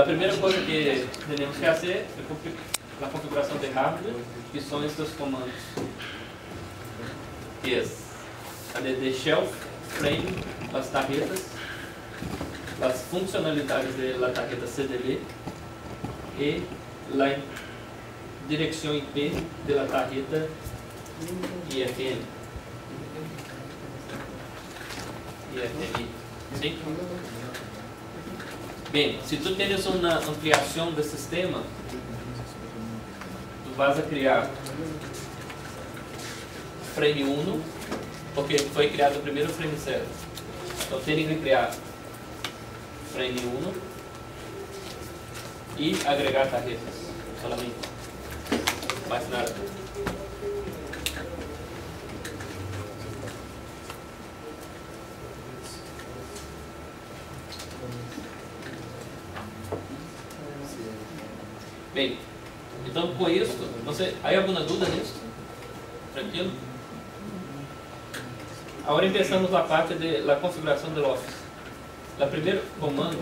a primeira coisa que que fazer é a configuração de hardware, que são esses comandos. Que é a de shelf, frame, as tarjetas, as funcionalidades da tarjeta CDB e a direção IP da tarjeta IFN. IFN. Sim? Bem, se tu tens uma ampliação do sistema, tu vas a criar frame 1, porque foi criado o primeiro frame 0. Então tem que criar frame 1 e agregar tarjetas solamente. Mais nada. Então com isso, você, aí alguma dúvida nisso? Tranquilo? Agora empezamos a parte da configuração do Office. O primeiro comando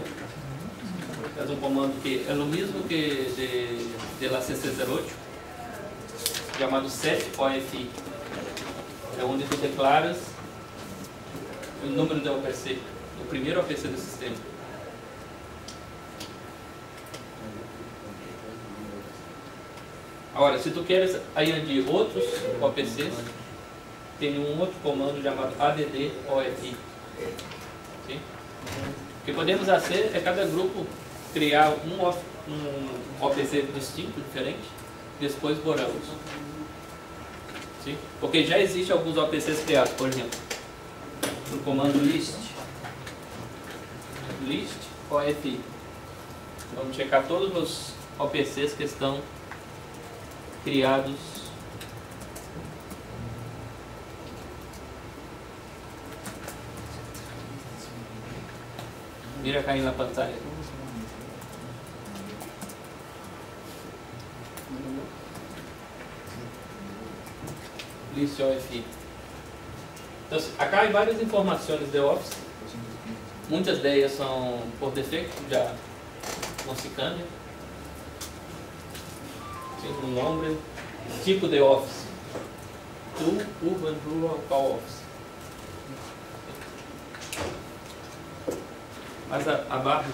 é um comando que é o mesmo que de, de la CC08, chamado set OFI. É onde tu declaras o número do OPC, o primeiro OPC do sistema. Agora, se tu queres añadir outros OPCs, tem um outro comando chamado add-ofi. O que podemos fazer é cada grupo criar um, um OPC distinto, diferente, depois boramos. Sim? Porque já existem alguns OPCs criados, por exemplo, no comando list. List OFI. Vamos checar todos os OPCs que estão criados Mira cair na pantalla. List OFI. Então, acá há várias informações de Office. Muitas delas são por defeito, já não se cambia um nome, tipo de office. True Urban Rural Call Office. Mas a, a barra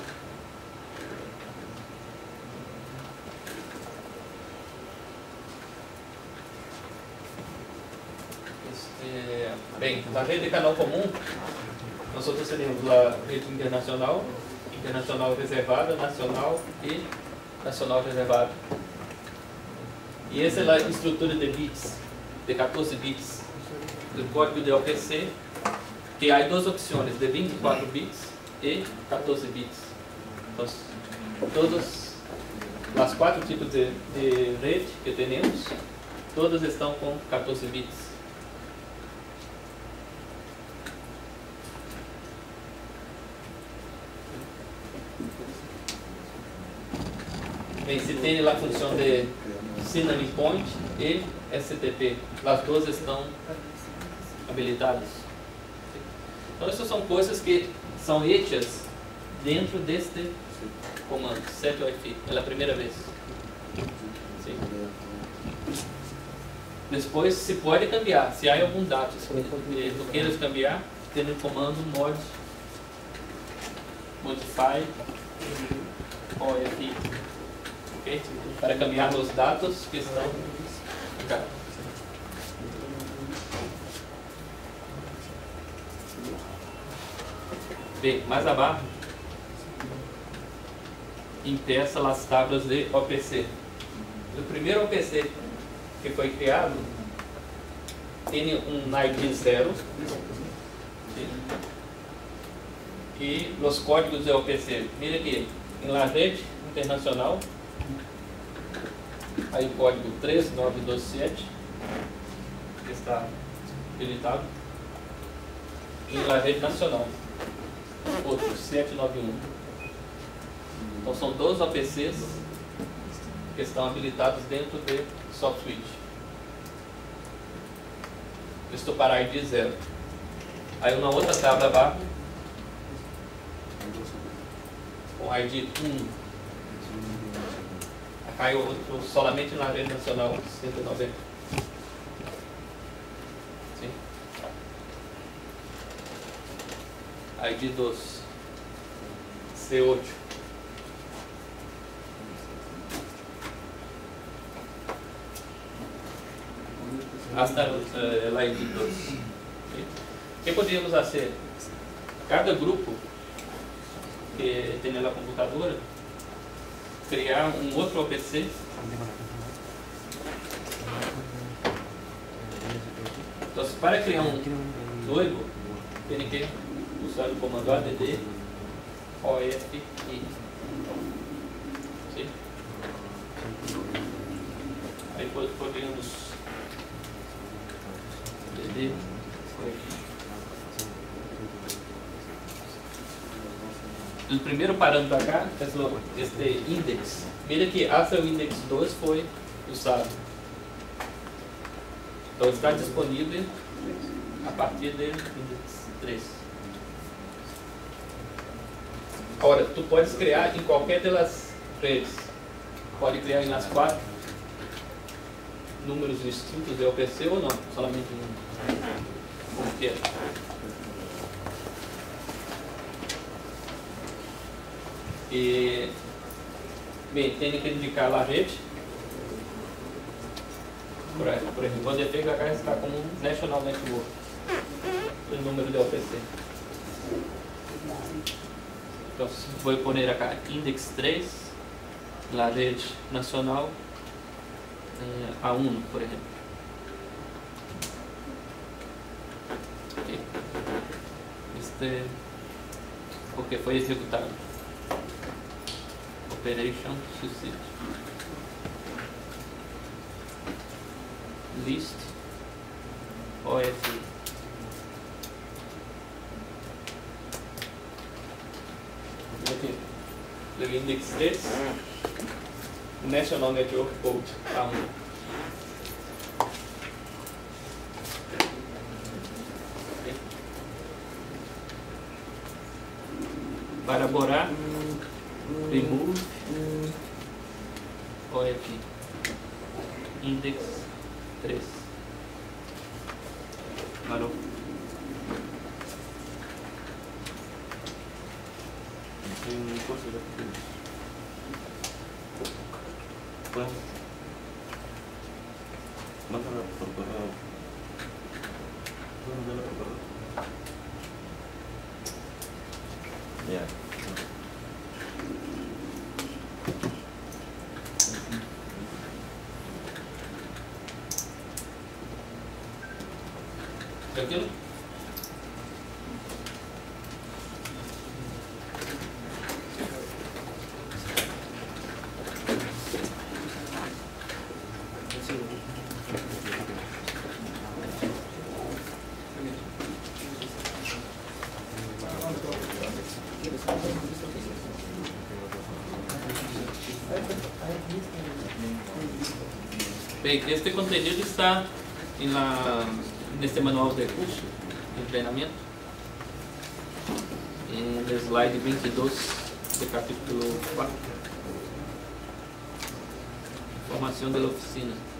bem, na rede de canal comum, nós outros teríamos a rede internacional, internacional reservada, nacional e nacional reservada. E essa é a estrutura de bits, de 14 bits, do código de OPC, que há duas opções, de 24 bits e 14 bits. Então, todos os quatro tipos de, de rede que temos, todas estão com 14 bits. Bem, se tem a função de Synonym Point e STP. As duas estão habilitadas. Então, essas são coisas que são hechas dentro deste comando, setOFI, pela primeira vez. Sim. Depois se pode cambiar, se há algum dado que tu queiras cambiar, tem o comando mod modify OFI para caminhar os dados que estão. Bem, mais abaixo, impeça as tábuas de OPC. O primeiro OPC que foi criado tem um ID 0 e os códigos de OPC. Mira aqui, em la rede internacional Aí o código 13927, que está habilitado, e na rede nacional, outro 791. Então são 12 APCs que estão habilitados dentro de SoftSwitch. Estou para ID 0. Aí na outra tábua abaixo, com ID 1 caiu solamente na rede nacional 190. Sim. ID dos C8. Hasta eh, el ID 2. O que podíamos fazer? Cada grupo que tem na computadora criar um outro OPC Então, para criar um noivo, tem que usar o comando add OFI. Sim? Aí podemos add o primeiro parâmetro acá é este index. Mira que até o index 2 foi usado. Então está disponível a partir do index 3. Agora, tu podes criar em qualquer das redes. Pode criar nas quatro números distintos de OPC ou não, somente um. Como E, bem, tem que indicar a rede. Por exemplo, o defeito vai carregar como National Network. O número de OPC. Então, vou pôr aqui index 3, na rede nacional, eh, A1, por exemplo. Este, porque foi executado. Operation Succeed. List OSI. Aqui, do index 3, National Network Code A1. Para Borá, remove OF index 3 parou tem coisa da Vamos. Manda lá por correio. Manda lá por correio. Yeah. Tranquilo? Bem, este contenido está em la, neste manual de curso de treinamento, em slide 22 do capítulo 4. Formação da oficina.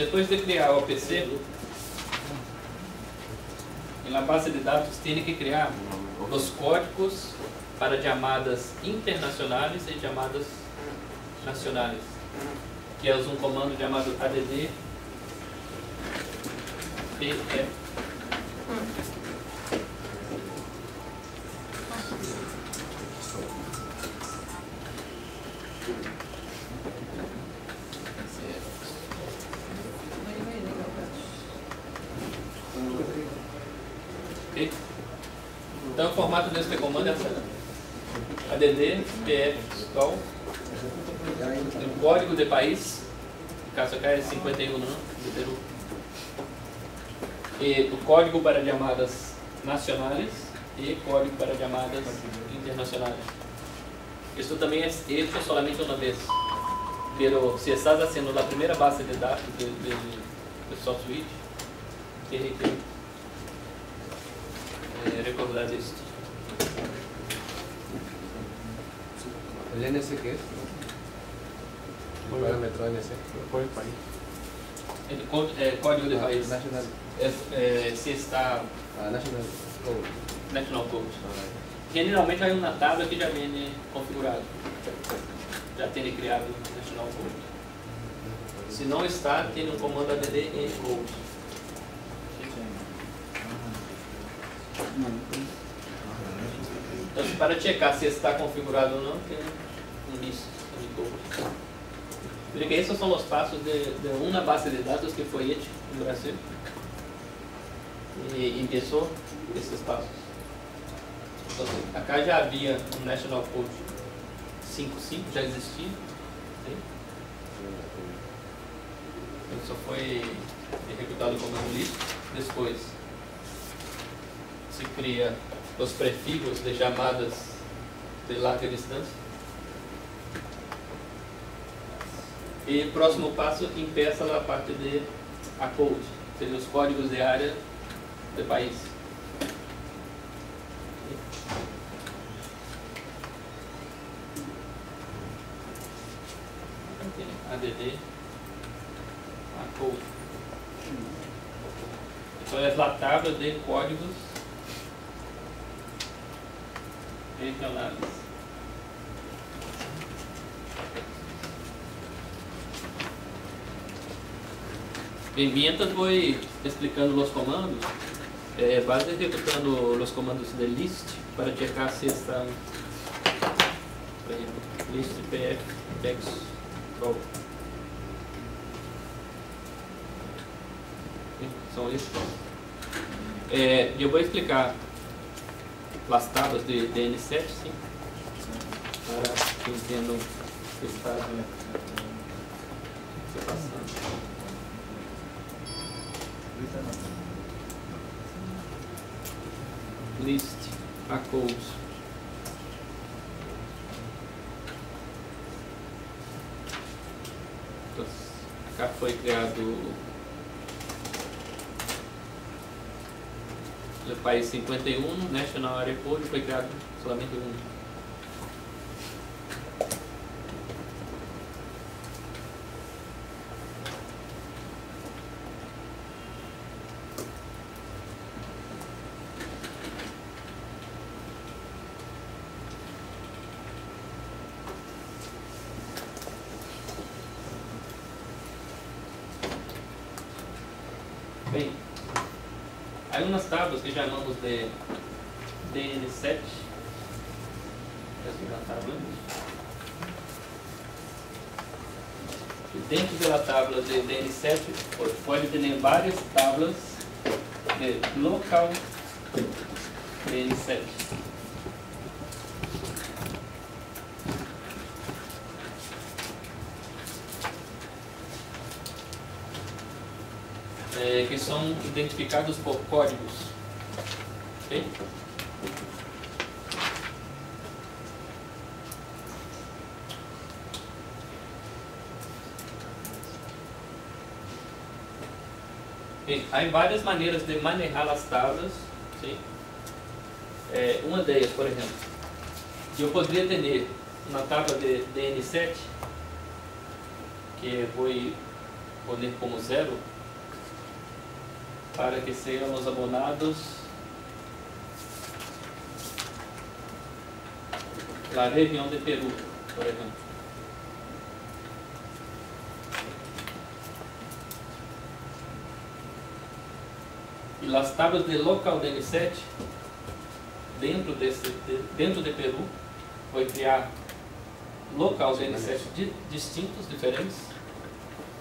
Depois de criar o OPC, na base de dados tem que criar os códigos para chamadas internacionais e chamadas nacionais, que é um comando chamado add pf. 51 não, de Peru. E o código para chamadas nacionais e código para chamadas internacionais. Isso também é feito solamente uma vez. Pero se estás haciendo a primeira base de dados de, de, de software, tem que eh, recordar disso. ¿El NS qué es? El parámetro NS. Por el país. Eh, código de país National, é, é, se está ah, national Code. National Code. Generalmente hay uma tabla que já vem configurado, já tem criado o National Code. Se não está, tem um comando add em Code. Então, para checar se está configurado ou não, tem um list de code. Porque esses são os passos de, de uma base de dados que foi hecha no Brasil. E começou esses passos. Então, acá já havia um National Code 5.5, já existia. Sim? Ele só foi executado como um list. Depois se cria os prefixos de chamadas de larga distância. E próximo passo empeça a parte de a code, seria os códigos de área do país. ADD, a code. Então é tabla de códigos regionais. Bem, mientras voy explicando los comandos, eh, vas ejecutando comandos de list para checar se ejemplo, list pf text São esses. Eh, eu vou explicar as tablas de DN7, sim, para que entendam o né, que está passando. List a. Então, Acá foi criado o país 51, National Area Code foi criado solamente um. Bem, há umas tábuas que chamamos de DN7. Essa é uma tábua. E dentro da tábua de DN7 po- pode ter várias tábuas de local DN7. É, que são identificados por códigos. Ok? Bem, há várias maneiras de manejar as tablas. Sim? É, uma delas, por exemplo, eu poderia ter uma tabla de DN7 que vou poner como zero para que sejam os abonados da região de Peru, por exemplo. As tablas de local DN7 dentro, desse, de, dentro de Peru, vou criar locais DN7 di, distintos, diferentes,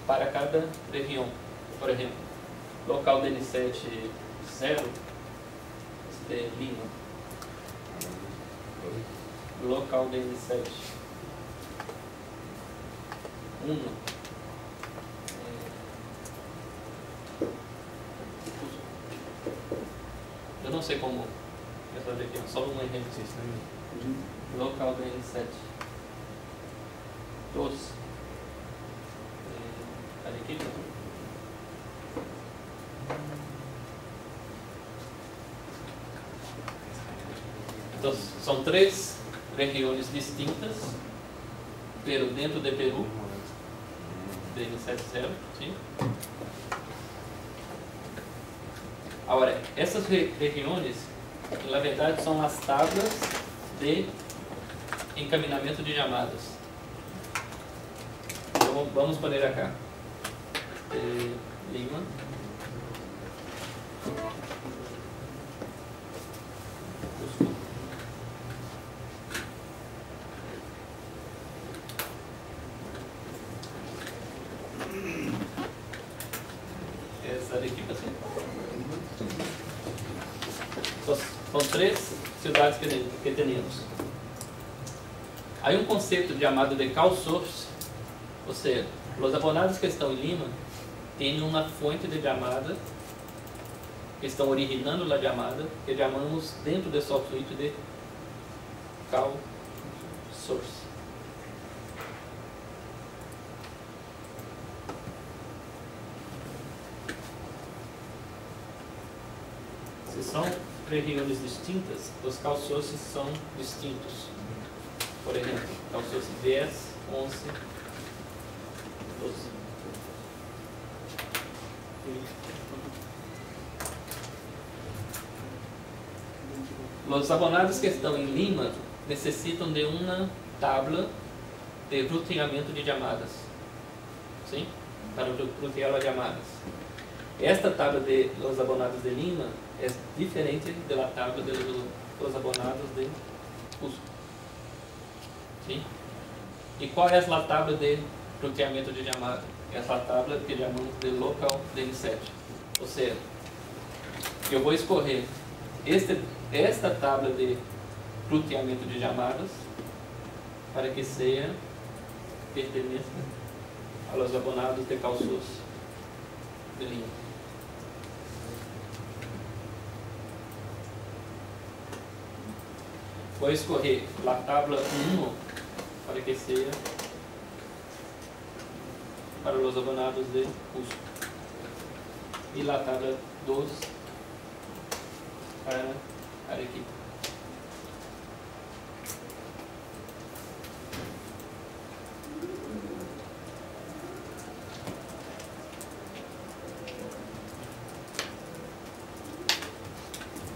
para cada região. Por exemplo, local DN7 0 de Lima. Local DN7 1 não sei como é fazer aqui, só um exemplo. Local DN7 Todos. Cadê aqui? Então, são três regiões distintas, Peru dentro de Peru, DN70, sim? Agora, essas re regiões, na verdade, são as tablas de encaminhamento de chamadas. Então, vamos poner acá. Eh, Lima. Essa daqui para cima. São três cidades que, que temos. Há um conceito chamado de call source, ou seja, os abonados que estão em Lima têm uma fonte de chamada que estão originando a chamada, que chamamos dentro do software de call source. Se são regiões distintas, os call sources são distintos. Por exemplo, call source 10, 11, 12. Os abonados que estão em Lima necessitam de uma tabla de ruteamento de chamadas. Sim? Para rutear as chamadas. Esta tabla de los abonados de Lima é diferente da tabla de los abonados de Cusco. Sim? E qual é a tabla de ruteamento de chamada? Essa tabla que chamamos de local DN7. Ou seja, eu vou escorrer este, esta tabla de ruteamento de chamadas para que seja pertença aos abonados de calços de linha. Escorrer a tabla 1 para que seja para os abonados de custo. E a tabla 2 para Arequipa.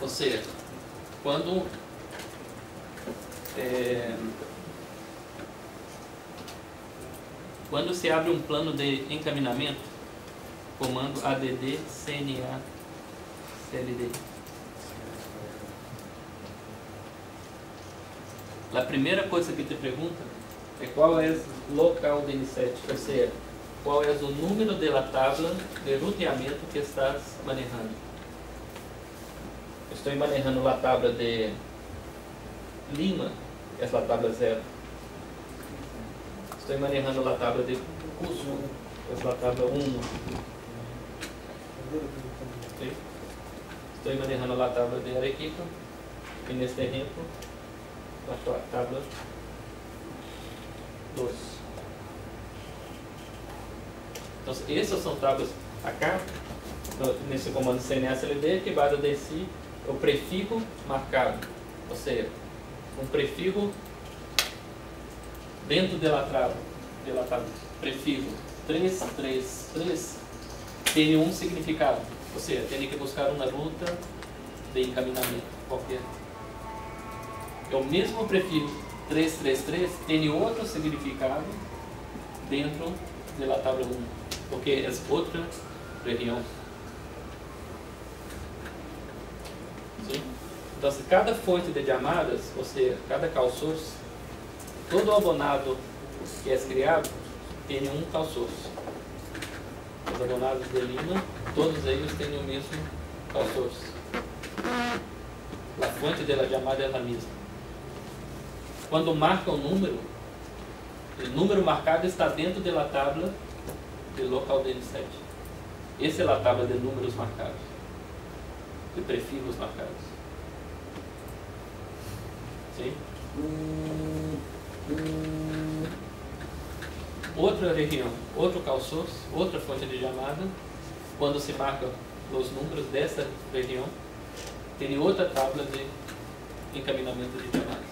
Ou seja, quando é, se abre um plano de encaminhamento, comando add cna cld. A primeira coisa que te pergunta é qual é o local de N7, ou seja, qual é o número da tabla de ruteamento que estás manejando. Estou manejando a tabla de Lima, é a tabla zero. Estou manejando a tabla de Cusco, é a tabla 1. ¿Sí? Estoy manejando la tabla de Arequipa, en este ejemplo, la ta- tabla 2. Entonces, essas são tablas acá, nesse comando CNSLD, que vai descer o prefixo marcado, ou seja, um prefixo dentro da tabla, da tabla, prefixo 333 tem um significado, ou seja, tem que buscar uma ruta de encaminhamento qualquer. É o mesmo prefixo 333 tem outro significado dentro da tabla 1, porque é outra região. Sim? Então, se cada fonte de chamadas, ou seja, cada source, todo abonado que é criado tem um source. Os abonados de Lima, todos eles têm o mesmo source. A fonte da chamada é a mesma. Quando marca o número, o número marcado está dentro da tabla de local DN7. Essa é a tabla de números marcados, de prefixos marcados. Sim? Outra região, outro source, outra fonte de chamada, quando se marca os números dessa região, tem outra tabla de encaminhamento de chamadas.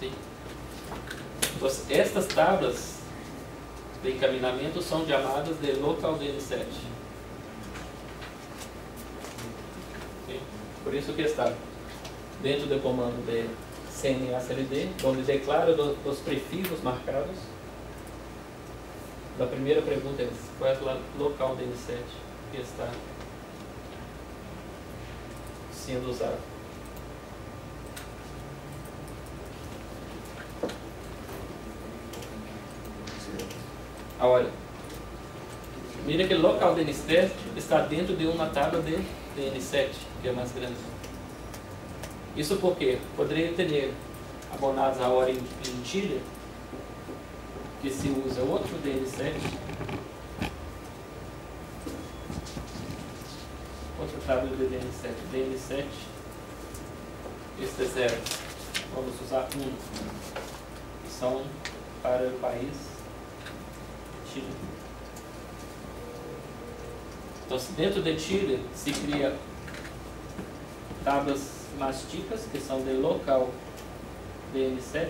Sim? Estas tablas de encaminhamento são chamadas de local DN7. Sim? Por isso que está dentro do comando de CNACLD, onde declara do- os prefixos marcados. A primeira pergunta é qual é o local DN7 que está sendo usado. Agora, mira que o local DN7 está dentro de uma tabla de DN7, que é mais grande. Isso porque poderia ter abonados agora em, em Chile, que se usa outro DN7, outra tabla de DN7, DN7, este é zero, vamos usar um, são para o país Chile. Então, dentro de Chile se cria tablas masticas, que são de local DN7.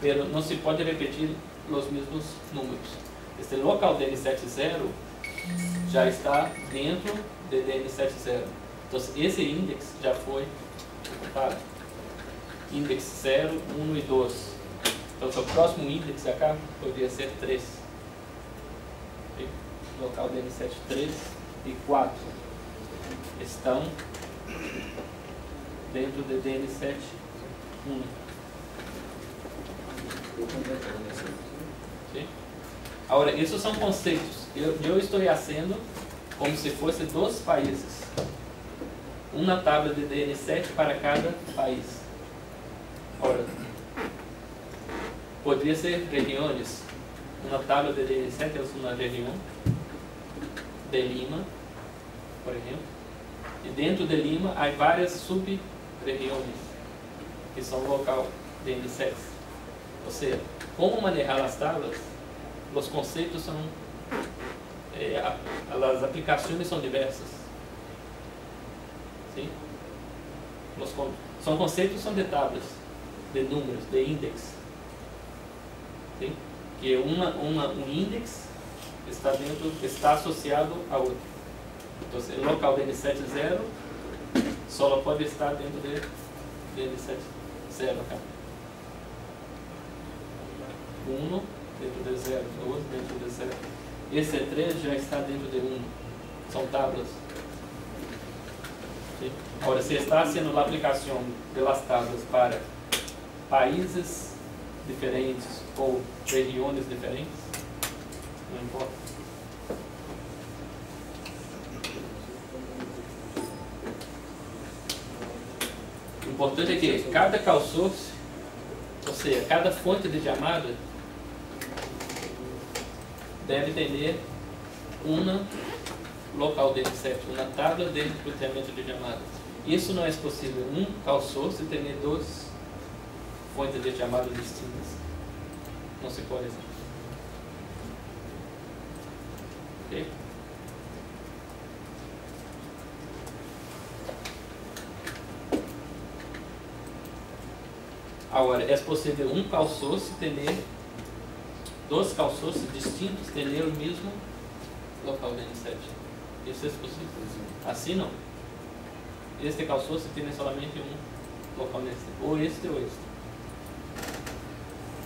Pero não se pode repetir os mesmos números. Este local DN70 já está dentro de DN70. Então, esse índice já foi ocupado. Índice 0, 1 e 2. Então, o próximo índice acá poderia ser 3 local DN7 3 e 4 estão dentro de DN7 1. Sim? Agora, isso são conceitos. Eu, eu estou fazendo como se fosse dois países. Uma tabla de DN7 para cada país. Ora, poderia ser regiões. Uma tabla de DN7 é uma região de Lima, por exemplo. E dentro de Lima há várias sub-regiões que são local de DN7. Ou seja, como manejar as tablas, os conceitos são, eh, as aplicações são diversas. Sim? Os con- são conceitos são de tablas, de números, de índice. Sim? Que uma, uma, um índice está dentro, está associado a outro. Então, o local de N70 só pode estar dentro de, de N70 acá. 1 dentro de 0, 2 dentro de 0. Esse é 3 já está dentro de 1. São. Sim? Agora, se está sendo a aplicação das tablas para países diferentes ou regiões diferentes, não importa. O importante é que cada call source, ou seja, cada fonte de chamada, deve ter uma local de reset, uma tabla de recrutamento de chamadas. Isso não é possível um call source ter duas fontes de chamadas distintas. Não se pode assim. Ok? Agora, é possível um source ter dois sources distintos ter o mesmo local de reset. Isso é possível. Assim não. Este source tem somente um local nesse. Ou este ou este.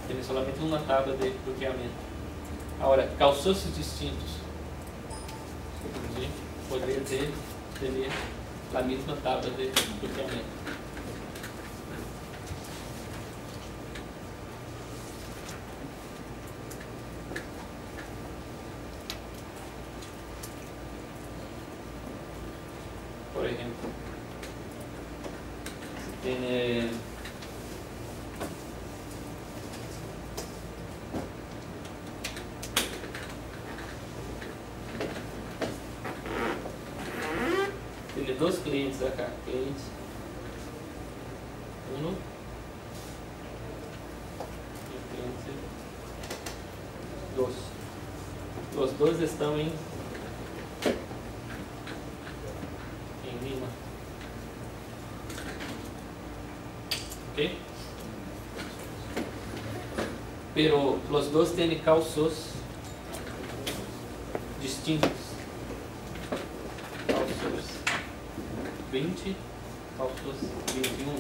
Tem somente uma tábua de bloqueamento. Agora, sources distintos. Sim? Poderia ter, ter a mesma tábua de bloqueamento. por ejemplo. Tiene tiene dos clientes acá, clientes uno y cliente dos. Los dos estão em em Lima. Ok? Pero los dos tienen calços distintos. Calços 20, calços 21.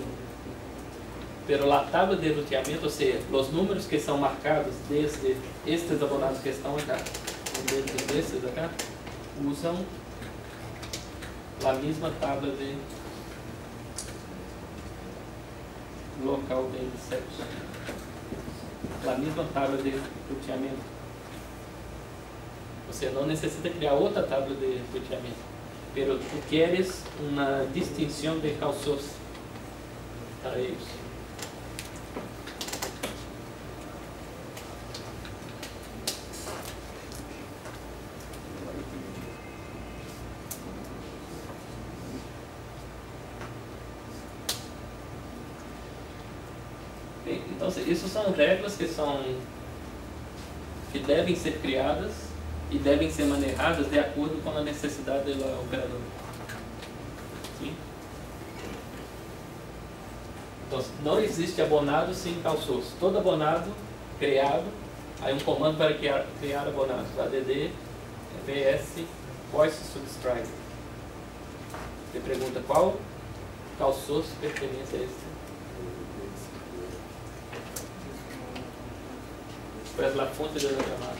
Pero la tabla de ruteamento, ou seja, os números que são marcados desde estes abonados que estão acá, desde estes acá, usam a mesma tabla de local de insetos. A mesma tabla de roteamento. Você não necessita criar outra tabla de roteamento. Pero tu queres uma distinção de calços para eles. Então, isso são regras que são que devem ser criadas e devem ser manejadas de acordo com a necessidade do operador. Sim? Então, não existe abonado sem calçoso. Todo abonado criado, aí um comando para criar, criar abonados, add vs voice subscribe. Você pergunta qual calçoso pertence a esse Pues la fuente de la llamada.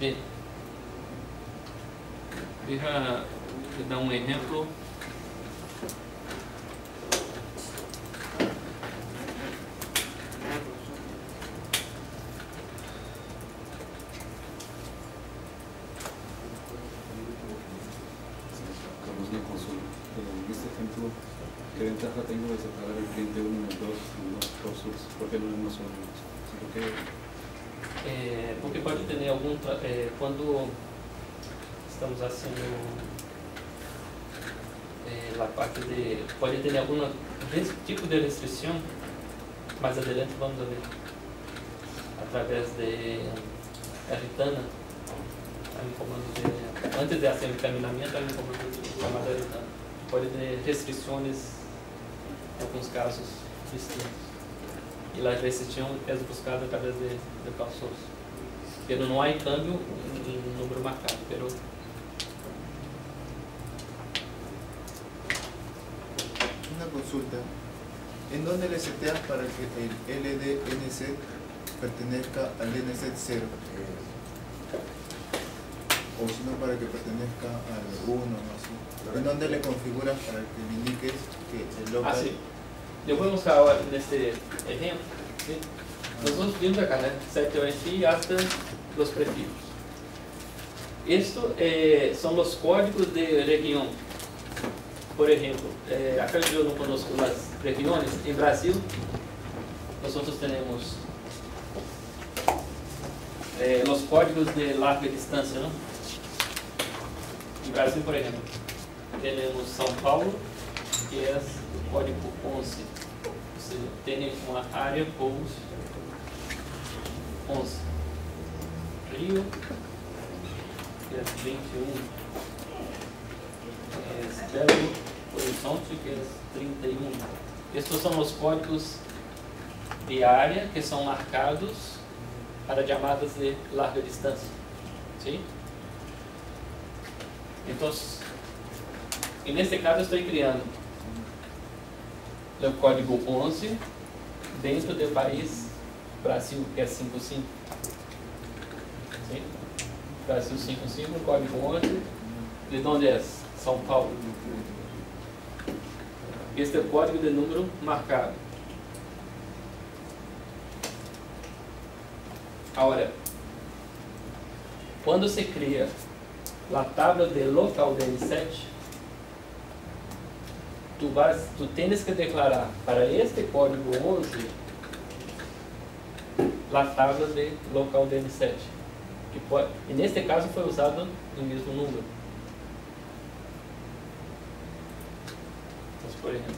Bien. Deja dar um. De. Pode ter algum tipo de restrição, mais adiante vamos ver. Através de Ritana, há um comando de. Antes de fazer o encaminhamento, há um comando de chamada Ritana. Pode ter restrições, em alguns casos, distintos. E a restrição é buscada através de, de calços. Pero não há câmbio em, em número marcado. Pero consulta. ¿En dónde le seteas para que el LDNZ pertenezca al DNZ 0? o si no para que pertenezca al 1 no sé. ¿En dónde le configuras para que le indiques que el local Assim, eu vou mostrar agora nesse exemplo. ¿sí? Nós vamos vindo acá, né? 7 OSI hasta los prefijos. Esto eh, son los códigos de región. Por ejemplo, eh, acá yo no conozco las regiones. En Brasil, nosotros tenemos eh, los códigos de larga distancia, ¿no? En Brasil, por ejemplo, tenemos São Paulo, que é o código 11. Você tem uma área POUS 11. Rio, que é 21. Belo Horizonte, que é 31. Estes são os códigos de área que são marcados para chamadas de larga distância. Sim? Então, e nesse caso, estou criando o código 11 dentro do país Brasil, que é 55. Sim? Brasil 55, código 11. De onde é? São Paulo. Este é o código de número marcado. Agora, quando se cria a tabla de local DN7, tu, vas, tu tens que declarar para este código 11 a tabla de local DN7. Que pode, e neste caso foi usado o mesmo número. Por exemplo,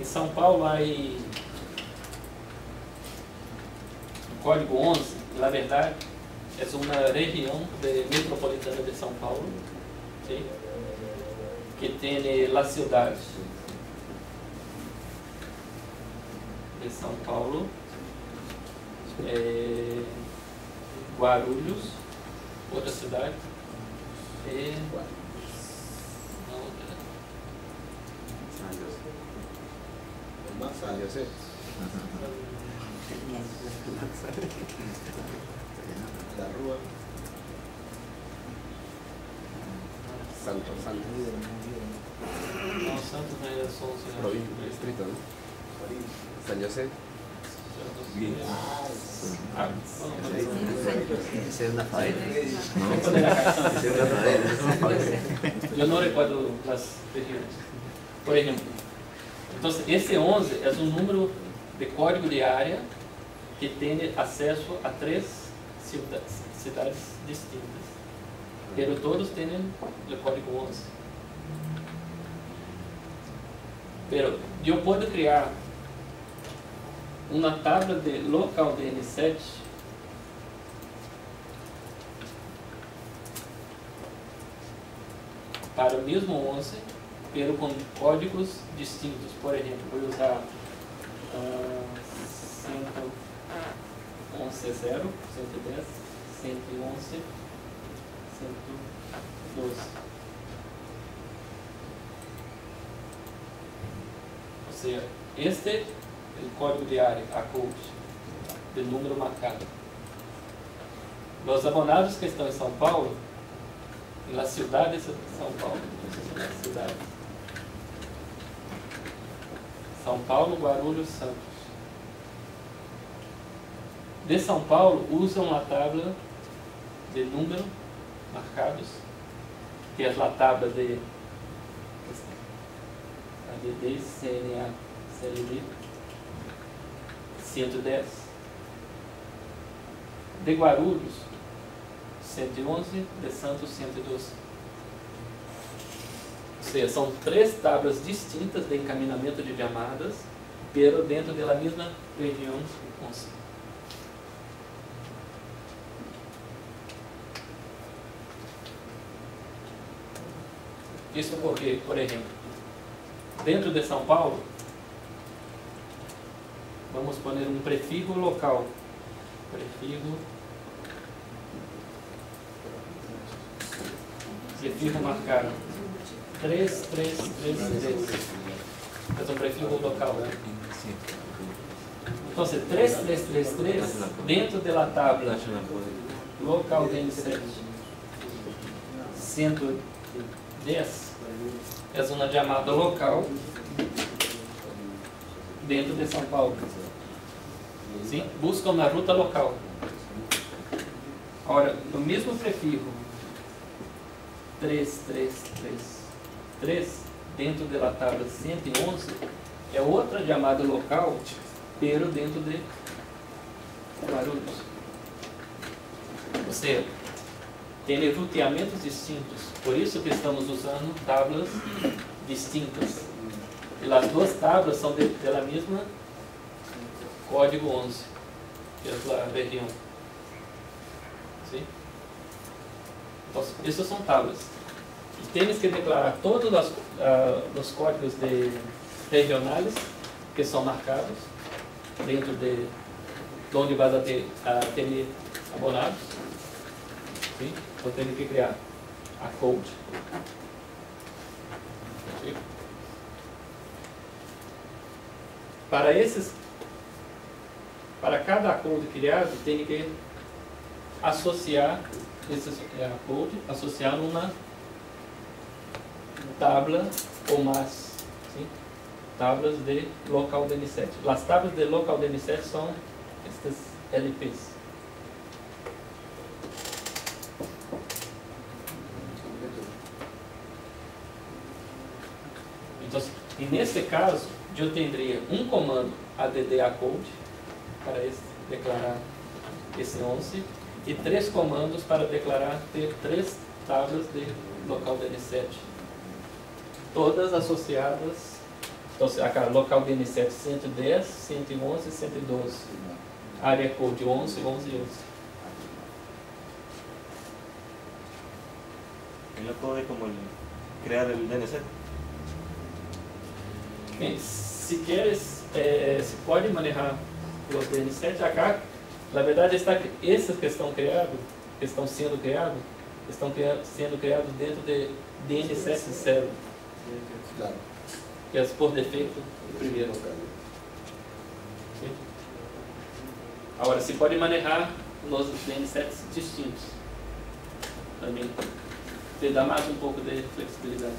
em São Paulo aí o código 11, na verdade, é uma região de, metropolitana de São Paulo, que tem as cidades de São Paulo, eh, Guarulhos, outra cidade, e a outra, San José. la rúa Santo, Santo. não, Santos ainda é só um senhor. Provincia, distrito, ¿no? San José. Eu não recordo as regiões. Por exemplo, então esse 11 é um número de código de área que tem acesso a três cidades, cidades distintas. Pero todos têm o código 11. Pero eu posso criar uma tabla de local DN7 para o mesmo 11, pero com códigos distintos. Por exemplo, vou usar ah, 111 0, 110, 111, 112. Ou seja, este o código de área, a de número marcado. Os abonados que estão em São Paulo, na cidade de São Paulo, cidade. São Paulo, Guarulhos, Santos. De São Paulo, usam a tabla de número marcados, que é a tabla de ADD, CNA, CLD, 110. De Guarulhos, 111, de Santos, 112. Ou seja, são três tablas distintas de encaminhamento de chamadas, pero dentro da mesma região 11. Isso porque, por exemplo, dentro de São Paulo, vamos pôr um prefixo local. Prefixo. Prefixo marcado. 3, 3, 3, 3. É um prefixo local. Então, 3333 dentro da tabla local DN7 110 é uma chamada local dentro de São Paulo. Sim? Buscam na ruta local. Ora, no mesmo prefixo 3333 dentro da tabla 111 é outra chamada local, pero dentro de Guarulhos. Ou seja, tem ruteamentos distintos. Por isso que estamos usando tablas distintas. E as duas tablas são de, da mesma código 11, que é a região. Sim? Então, essas são tablas. E temos que declarar todos os, ah, os códigos de regionais que são marcados dentro de, de onde vai ter, a ter abonados. Sim? Então temos que criar a code. Sim? Para esses, para cada code criado, tem que associar esses é, a code, associar numa tabla ou mais, sim? tablas de local DN7. As tablas de local DN7 são estas LPs. Então, e nesse caso, eu teria um comando addA code para esse, declarar esse 11 e três comandos para declarar ter três tablas de local DN7. Todas associadas, então, a local DN7 110, 111 e 112. Área code 11, 11 e 11. Él lo puede como crear el DNC. Bem, se queres, eh, se pode manejar os DN7H, na verdade está, esses que estão criados, que estão sendo criados, estão cria- sendo criados dentro de DN7 0, Claro. que é por defeito o primeiro. Agora, se pode manejar nos DN7 distintos. Também. Te dá mais um pouco de flexibilidade.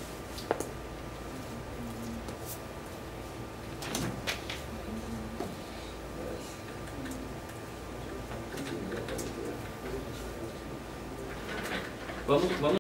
Vamos, vamos